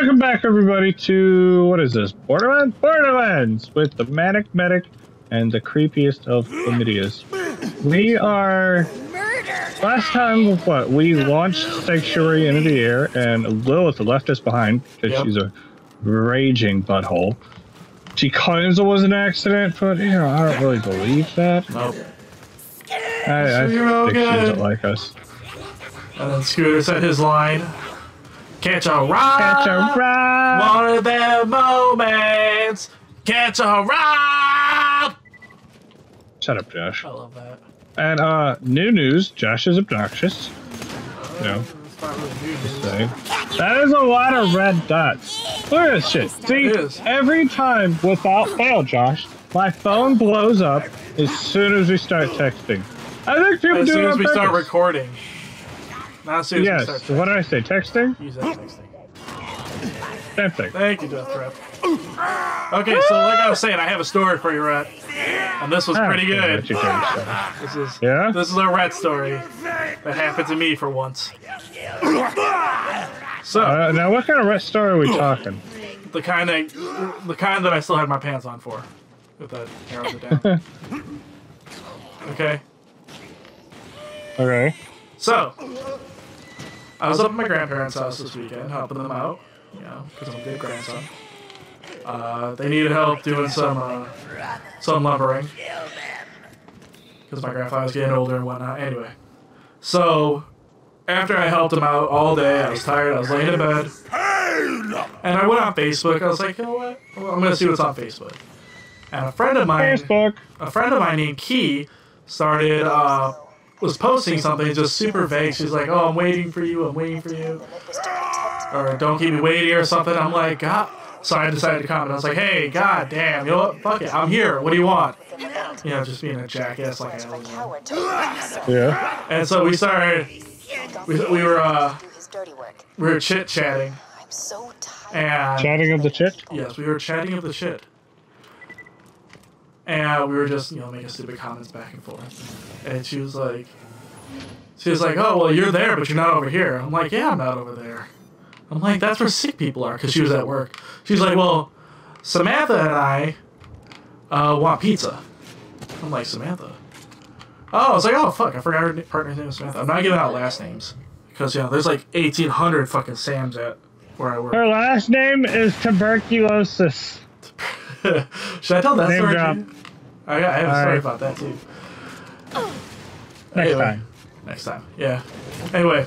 Welcome back, everybody, to what is this? Borderlands? Borderlands with the Manic Medic and the creepiest of chlamydias. We are. Last time, what? We launched Sanctuary into the air, and Lilith left us behind because Yep. she's a raging butthole. She claims it was an accident, but you know, I don't really believe that. Nope. I, I think she doesn't like us. And then Scooter said his line. Catch a ride. Catch a ride. One of them moments. Catch a ride. Shut up, Josh. I love that. And uh, new news: Josh is obnoxious. You know, It's not really say that is a lot of red dots. Look at this shit. See, It is. every time without fail, Josh, my phone blows up as soon as we start texting. I think people As do soon it as on we start recording. Not soon Yes. texting. What did I say? Texting? Use that texting. Same thing. Thank you, Death Trap. Okay, so like I was saying, I have a story for you, Rhett. And this was pretty good. you. This is Yeah. this is a rat story that happened to me for once. So Uh, now, what kind of red story are we talking? the kind that the kind that I still had my pants on for. If that narrows it down. okay. Okay. So I was up at my grandparents' house this weekend, helping them out, you know, because I'm a good grandson. Uh, they needed help doing some uh, some lumbering because my grandfather was getting older and whatnot. Anyway, so after I helped him out all day, I was tired. I was laying in bed, and I went on Facebook. I was like, you know what? Well, I'm gonna see what's on Facebook. And a friend of mine Facebook. a friend of mine named Key started uh, was posting something just super vague. She's like, "Oh, I'm waiting for you. I'm waiting for you," or "Don't keep me waiting" or something. I'm like, "God." So I decided to comment. I was like, "Hey, god damn, you know what? Fuck it. I'm here. What do you want?" You know, just being a jackass like I always am. Yeah. And so we started. We, we were uh, do his dirty we were chit chatting, I'm so tired. and Chatting of the chit. Yes, we were chatting of the shit. And we were just, you know, making stupid comments back and forth. And she was like, she was like, oh, well, you're there, but you're not over here. I'm like, yeah, I'm not over there. I'm like, that's where sick people are, because she was at work. She's like, well, Samantha and I uh, want pizza. I'm like, Samantha? Oh, I was like, oh, fuck, I forgot her partner's name was Samantha. I'm not giving out last names. Because, you know, there's like 1,800 fucking Sams at where I work. Her last name is tuberculosis. Should I tell that Name story? Drop. too? I, got, I have a story right. about that too. Next Anyway. time. Next time, yeah. Anyway,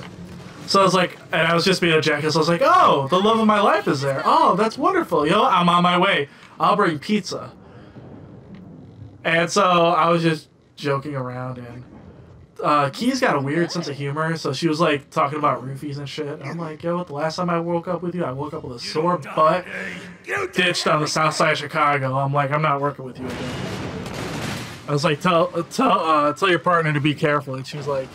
so I was like, and I was just being a jackass. I was like, oh, the love of my life is there. Oh, that's wonderful. Yo, I'm on my way. I'll bring pizza. And so I was just joking around, and uh, Key's got a weird sense of humor. So she was like talking about roofies and shit. And I'm like, yo, the last time I woke up with you, I woke up with a sore butt, ditched on the south side of Chicago. I'm like, I'm not working with you again. I was like, tell tell uh, tell your partner to be careful. And she was like,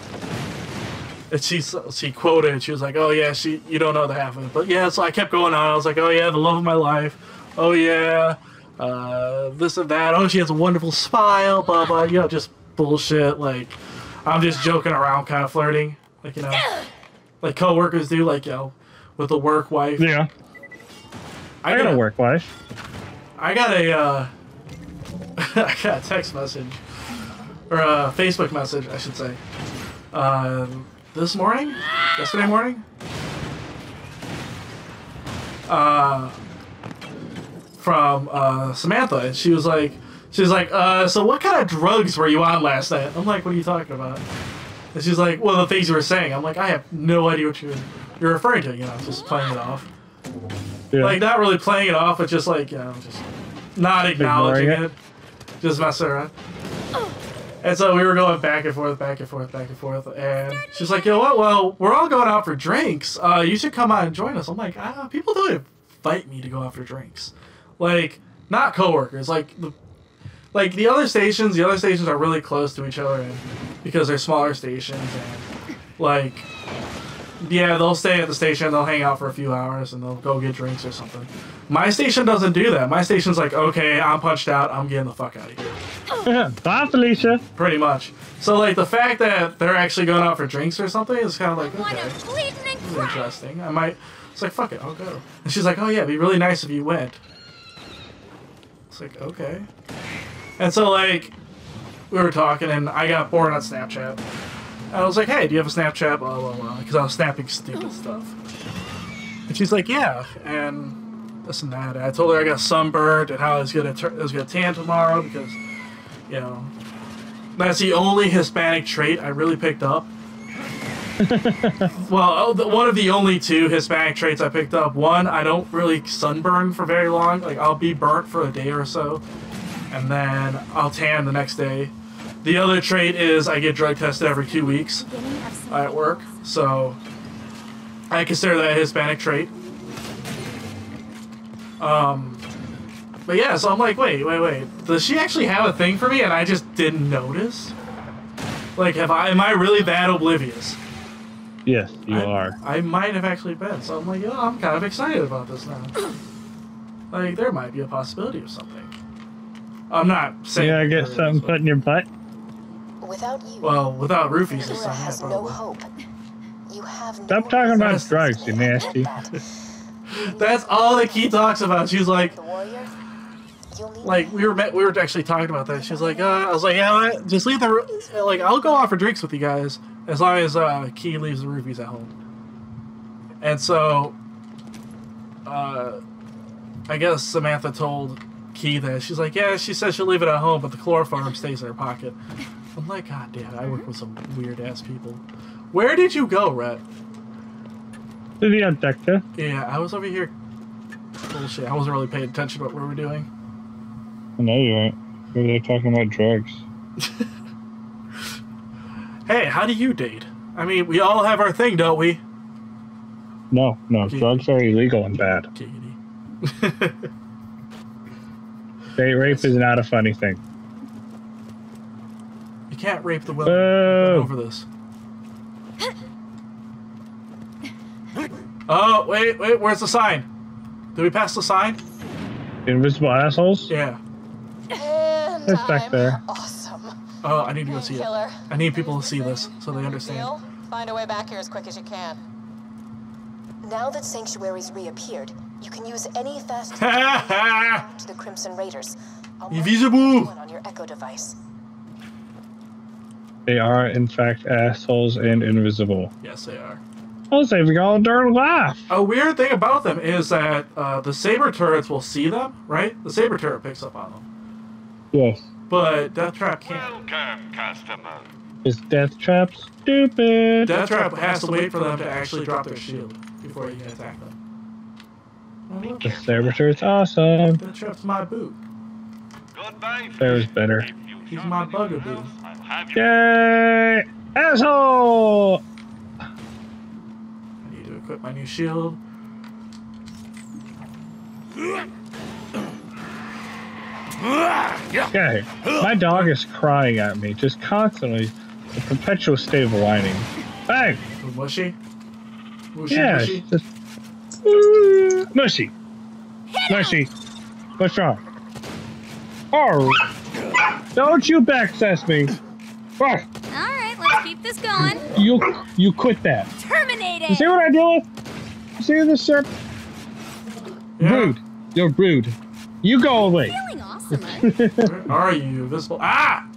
and she she quoted. She was like, oh yeah, she you don't know the half of it, but yeah. So I kept going on. I was like, oh yeah, the love of my life. Oh yeah, uh, this and that. Oh, she has a wonderful smile. Blah blah. You know, just bullshit. Like I'm just joking around, kind of flirting. Like you know, like coworkers do. Like you know, with a work wife. Yeah. I got a work wife. I got a uh, I got a text message or a Facebook message, I should say. Um, this morning, yesterday morning. Uh, from uh, Samantha, and she was like, she was like, uh, so what kind of drugs were you on last night? I'm like, what are you talking about? And she's like, well, the things you were saying. I'm like, I have no idea what you're you're referring to. You know, just playing it off Yeah. like not really playing it off, but just like you know, just not acknowledging Ignoring it, just messing around. And so we were going back and forth, back and forth, back and forth, and she's like, "You know what? Well, we're all going out for drinks. Uh, you should come out and join us." I'm like, ah, "People don't invite me to go out for drinks, like not coworkers, like the." Like the other stations, the other stations are really close to each other, and because they're smaller stations, and like yeah, they'll stay at the station, they'll hang out for a few hours, and they'll go get drinks or something. My station doesn't do that. My station's like, okay, I'm punched out, I'm getting the fuck out of here. Yeah. Bye, Felicia. Pretty much. So, like, the fact that they're actually going out for drinks or something is kind of like, okay, this is interesting. I might. It's like, fuck it, I'll go. And she's like, oh yeah, it'd be really nice if you went. It's like, okay. And so, like, we were talking, and I got bored on Snapchat. I was like, hey, do you have a Snapchat? Blah, blah, blah. Because I was snapping stupid stuff. And she's like, yeah. And this and that. And I told her I got sunburned and how I was gonna tur- I was gonna tan tomorrow because, you know, that's the only Hispanic trait I really picked up. well, oh, the, one of the only two Hispanic traits I picked up. One, I don't really sunburn for very long. Like I'll be burnt for a day or so, and then I'll tan the next day. The other trait is I get drug tested every two weeks Beginning of some at work, so I consider that a Hispanic trait. Um, but yeah, so I'm like, wait, wait, wait. Does she actually have a thing for me, and I just didn't notice? Like, have I? Am I really that oblivious? Yes, you I, are. I might have actually been. So I'm like, oh, I'm kind of excited about this now. like, there might be a possibility of something. I'm not saying. Yeah, I get something put in your butt. Without you, Well, without roofies this Kira time, yeah, has no hope. You have no Stop talking about resources drugs, you nasty. that. That's all that Key talks about. She's like, The warrior, you'll need like we were met, we were actually talking about that. She's like, uh, I was like, yeah, just leave the ro- like I'll go out for drinks with you guys as long as uh, Key leaves the roofies at home. And so, uh, I guess Samantha told Key that she's like, yeah, she said she'll leave it at home, but the chloroform stays in her pocket. I'm like, God damn, I work mm-hmm. with some weird ass people. Where did you go, Rhett? To the abductor. Yeah, I was over here. Bullshit. I wasn't really paying attention to what we were doing. No, you ain't. Maybe they're talking about drugs. Hey, how do you date? I mean, we all have our thing, don't we? No, no, Okay. drugs are illegal and bad. Giggity. Date rape is not a funny thing. You can't rape the women Boo. over this. Oh, wait, wait, where's the sign? Did we pass the sign? Invisible assholes? Yeah. And It's back I'm there. Awesome. Oh, I need to go see it. I need people to see this so they understand. Deal? Find a way back here as quick as you can. Now that Sanctuary's reappeared, you can use any fast to the Crimson Raiders. I'll mark Invisible. one on your Echo device. They are, in fact, assholes and invisible. yes, they are. I'll save you all darn laugh. A weird thing about them is that uh, the saber turrets will see them, right? The saber turret picks up on them, Yes. but Death Trap can't. Welcome, customer. Is Death Trap stupid? Death Trap has to wait for them to actually drop their shield before you can attack them. Oh, look. The Sabertooth's awesome. Death Trap's my boot. Goodbye. There's better. If you He's my me bugaboo. Yours, I'll have you. Yay! Asshole! I need to equip my new shield. Okay. My dog is crying at me, just constantly. A perpetual state of whining. Bang! Was she? Was she? Yeah, Was she? it's. Mushy. Mushy. What's wrong? Oh! Don't you backsass me! Ah, All right, let's keep this going. you you quit that. Terminated. You see what I deal with? You see this shit? Yeah. Rude. You're rude. You go away. Feeling awesome. Where are you? Visible. Ah!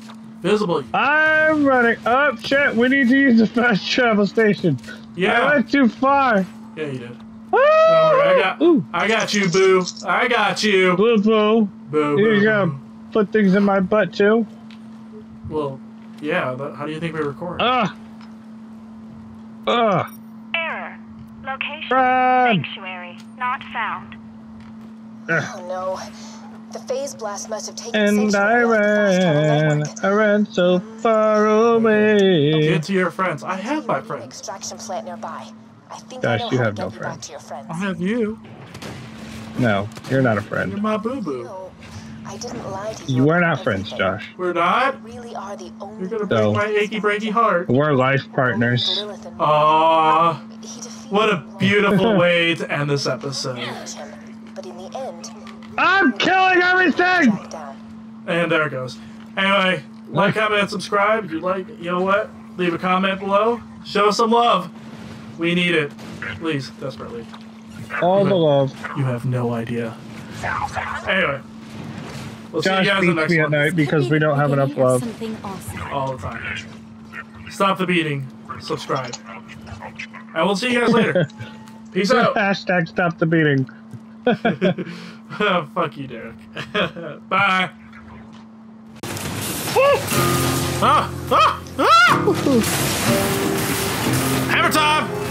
Visible. I'm running. Up, oh, shit. We need to use the fast travel station. Yeah. I Yeah. went too far. Yeah, you did. Ah! Don't I got. Ooh, I got you, boo. I got you. blue, blue. Boo. Here boo, you go. boo. Put things in my butt too. Well, yeah. That, how do you think we record? Ah. Ah. Error. Location Run. sanctuary not found. Oh no. The phase blast must have taken And I Sanctuary off the ran. I ran so far away. Get to your friends. I have my You need an friends. Extraction plant nearby. I think Gosh, I know you have no get back friends. to your friends. I have you. No, you're not a friend. You're my boo boo. No, I didn't lie to you. You are not friends, everything. Josh. We're not. You really are the only You're gonna No. break my achy breaky heart. We're life partners. Lilith and Aww. he What a beautiful way to end this episode. But in the end, I'm killing everything! And there it goes. Anyway, like, comment, and subscribe. If you like, you know what? Leave a comment below. Show us some love. We need it. Please, desperately. All the love. You have no idea. Anyway, we'll see you guys next me at one. night because we don't have enough love. Awesome. all the time. Stop the beating. Subscribe. And we'll see you guys later. Peace out. Hashtag stop the beating. Fuck you, Derek. Bye. ah, ah, ah! Hammer time!